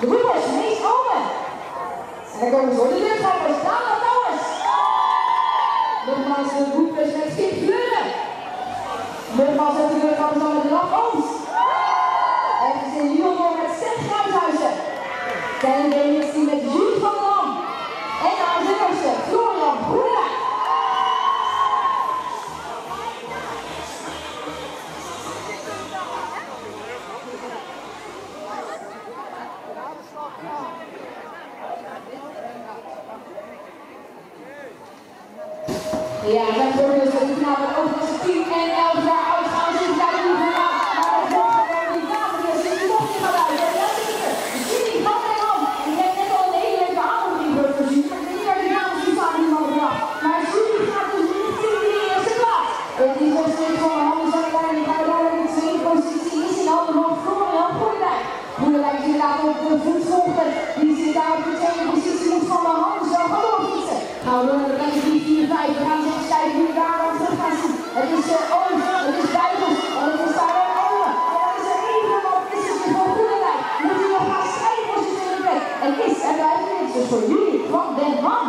De roepers, meest. En dan komen zo de luchtgappers. Daar dan jongens. ze de roepers met vier De Nogmaals ook de dan aan de ons. ze in voor met Yeah, that's what it is. It's now an open speak and uh, De mensen die 3, 4, gaan zitten kijken hoe daar wat terug gaan zien. Het is zo ooit, het is bijbels, want het is daar een. En is er één wat is het dus voor goede. Moet je nog gaan schrijven als je het in de. En is en blijft niks, dus voor jullie, van de man.